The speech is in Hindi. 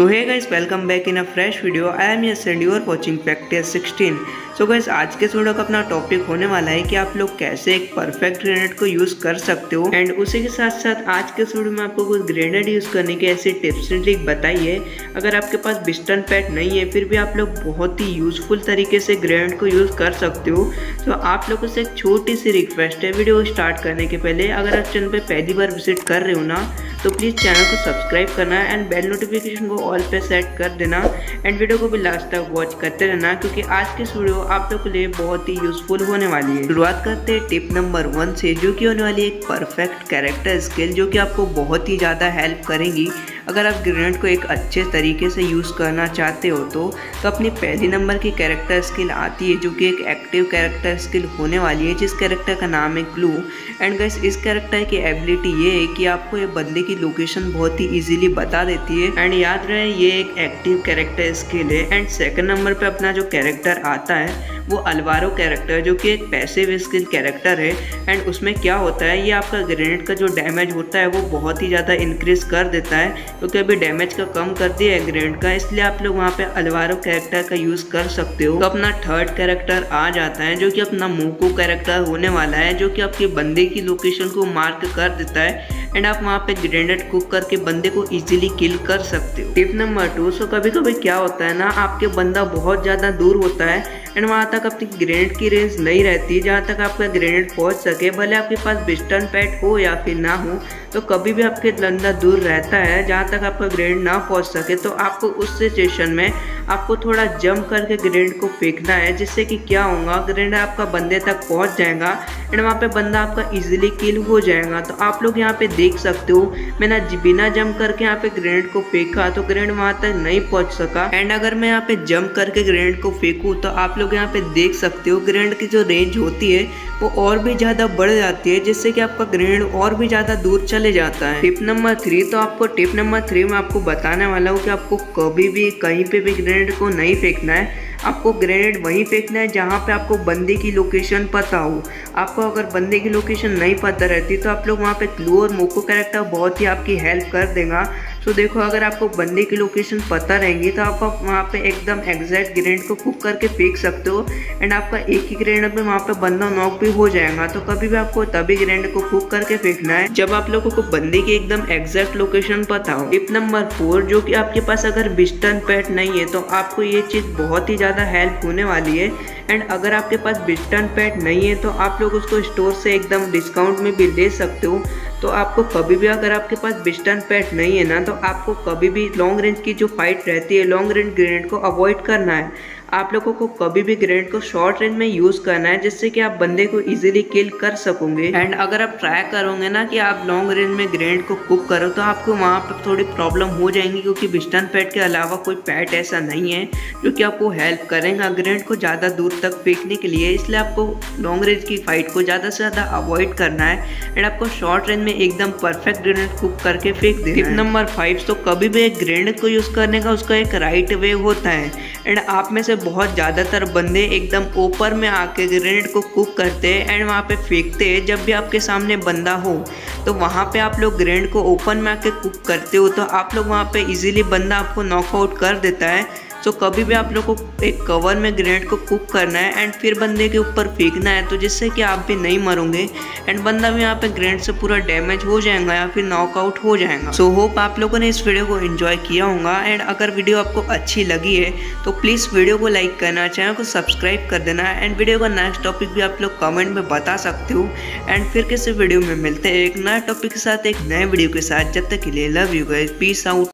तो है guys welcome back in a fresh video I am yes and watching practice 16 so guys आज के वीडियो का अपना टॉपिक होने वाला है कि आप लोग कैसे एक परफेक्ट ग्रेनेड को यूज़ कर सकते हो। एंड उसी के साथ साथ आज के वीडियो में आपको कुछ ग्रेनेड यूज़ करने की ऐसी टिप्स एंड ट्रिक बताई है अगर आपके पास बिस्टन पैट नहीं है, फिर भी आप लोग बहुत ही यूजफुल तरीके से ग्रेनेड को यूज़ कर सकते हो। तो आप लोगों से एक छोटी सी रिक्वेस्ट है वीडियो स्टार्ट करने के पहले। अगर आप चैनल पर पहली बार विज़िट कर रहे हो ना तो प्लीज़ चैनल को सब्सक्राइब करना एंड बेल नोटिफिकेशन को ऑल पे सेट कर देना एंड वीडियो को भी लास्ट तक वॉच करते रहना क्योंकि आज की वीडियो आप लोग के लिए बहुत ही यूजफुल होने वाली है। शुरुआत करते हैं टिप नंबर वन से, जो कि होने वाली एक परफेक्ट कैरेक्टर स्किल जो कि आपको बहुत ही ज़्यादा हेल्प करेंगी। अगर आप ग्रेनेड को एक अच्छे तरीके से यूज़ करना चाहते हो तो तो अपनी पहली नंबर की कैरेक्टर स्किल आती है, जो कि एक एक्टिव कैरेक्टर स्किल होने वाली है, जिस कैरेक्टर का नाम है ग्लू एंड गैस इस कैरेक्टर की एबिलिटी ये है कि आपको ये बंदे की लोकेशन बहुत ही इजीली बता देती है. एंड याद रहे, ये एक एक्टिव कैरेक्टर स्किल है. एंड सेकेंड नंबर पर अपना जो कैरेक्टर आता है वो अलवारो कैरेक्टर, जो कि एक पैसिव स्किल कैरेक्टर है एंड उसमें क्या होता है, ये आपका ग्रेनेड का जो डैमेज होता है, वो बहुत ही ज़्यादा इंक्रीज कर देता है, क्योंकि अभी डैमेज का कम कर दिया है ग्रेनेड का, इसलिए आप लोग वहाँ पे अलवारो कैरेक्टर का यूज़ कर सकते हो। तो अपना थर्ड कैरेक्टर आ जाता है, जो कि अपना मोको कैरेक्टर होने वाला है, जो कि आपके बंदे की लोकेशन को मार्क कर देता है एंड आप वहाँ पे ग्रेनेड कुक करके बंदे को इजीली किल कर सकते हो। टिप नंबर टू सो कभी कभी क्या होता है ना, आपके बंदा बहुत ज़्यादा दूर होता है एंड वहाँ तक अपनी ग्रेनेड की रेंज नहीं रहती, जहाँ तक आपका ग्रेनेड पहुँच सके, भले आपके पास बिस्टन पैट हो या फिर ना हो तो कभी भी आपके बंदा दूर रहता है, जहाँ तक आपका ग्रेनेड ना पहुँच सके तो आपको उस सिचुएशन में आपको थोड़ा जम करके ग्रेनेड को फेंकना है, जिससे कि क्या होगा, ग्रेनेड आपका बंदे तक पहुँच जाएगा, एंड वहाँ पे बंदा आपका इजीली किल हो जाएगा तो आप लोग यहाँ पे देख सकते हो, मैंने बिना जम करके यहाँ पे ग्रेनेड को फेंका तो ग्रेनेड वहाँ तक नहीं पहुँच सका, एंड अगर मैं यहाँ पे जम करके ग्रेनेड को फेंकूँ तो आप लोग यहाँ पे देख सकते हो ग्रेनेड की जो रेंज होती है, वो और भी ज़्यादा बढ़ जाती है, जिससे कि आपका ग्रेनेड और भी ज़्यादा दूर चले जाता है। टिप नंबर थ्री तो आपको टिप नंबर थ्री में आपको बताने वाला हूँ कि आपको कभी भी कहीं पे भी ग्रेनेड को नहीं फेंकना है। आपको ग्रेनेड वहीं फेंकना है जहाँ पे आपको बंदे की लोकेशन पता हो। आपको अगर बंदे की लोकेशन नहीं पता रहती तो आप लोग वहाँ पे क्लू और मोको कैरेक्टर बहुत ही आपकी हेल्प कर देगा। तो देखो, अगर आपको बंदे की लोकेशन पता रहेंगी तो आप वहाँ पे एकदम एग्जैक्ट ग्रेनेड को कुक करके फेंक सकते हो। एंड आपका एक ही ग्रेनेड में वहाँ पे बंदा नॉक भी हो जाएगा। तो कभी भी आपको तभी ग्रेनेड को कुक करके फेंकना है, जब आप लोगों को बंदे की एकदम एग्जैक्ट लोकेशन पता हो। टिप नंबर फोर जो कि आपके पास अगर बिस्टन पैट नहीं है तो आपको ये चीज़ बहुत ही ज़्यादा हेल्प होने वाली है। एंड अगर आपके पास बिस्टन पैट नहीं है तो आप लोग उसको स्टोर से एकदम डिस्काउंट में भी ले सकते हो। तो आपको कभी भी अगर आपके पास बिस्टन पैट नहीं है ना तो आपको कभी भी लॉन्ग रेंज की जो फाइट रहती है लॉन्ग रेंज ग्रेनेड को अवॉइड करना है। आप लोगों को कभी भी ग्रेनेड को शॉर्ट रेंज में यूज़ करना है जिससे कि आप बंदे को इजीली किल कर सकोगे। एंड अगर आप ट्राई करोगे ना कि आप लॉन्ग रेंज में ग्रेनेड को कुक करो तो आपको वहाँ पर थोड़ी प्रॉब्लम हो जाएँगी क्योंकि बिस्टन पैट के अलावा कोई पैट ऐसा नहीं है जो कि आपको हेल्प करेगा ग्रेनेड को ज़्यादा दूर तक फेंकने के लिए। इसलिए आपको लॉन्ग रेंज की फाइट को ज़्यादा से ज़्यादा अवॉइड करना है। एंड आपको शॉर्ट रेंज में एकदम परफेक्ट ग्रेनेड कुक करके फेंक दे टिप नंबर फाइव तो कभी भी एक ग्रेनेड को यूज़ करने का उसका एक राइट वे होता है। एंड आप में से बहुत ज़्यादातर बंदे एकदम ऊपर में आके ग्रेनेड को कुक करते हैं एंड वहाँ पे फेंकते हैं। जब भी आपके सामने बंदा हो तो वहाँ पे आप लोग ग्रेनेड को ओपन में आके कुक करते हो तो आप लोग वहाँ पे इजीली बंदा आपको नॉकआउट कर देता है। सो कभी भी आप लोग को एक कवर में ग्रेनेड को कुक करना है एंड फिर बंदे के ऊपर फेंकना है तो जिससे कि आप भी नहीं मरोगे एंड बंदा भी यहाँ पे ग्रेनेड से पूरा डैमेज हो जाएगा या फिर नॉकआउट हो जाएगा। सो होप आप लोगों ने इस वीडियो को एंजॉय किया होगा एंड अगर वीडियो आपको अच्छी लगी है तो प्लीज़ वीडियो को लाइक करना चैनल को सब्सक्राइब कर देना एंड वीडियो का नेक्स्ट टॉपिक भी आप लोग कमेंट में बता सकते हो एंड फिर किसी वीडियो में मिलते हैं एक नए टॉपिक के साथ, एक नए वीडियो के साथ। जब तक के लिए love you guys peace out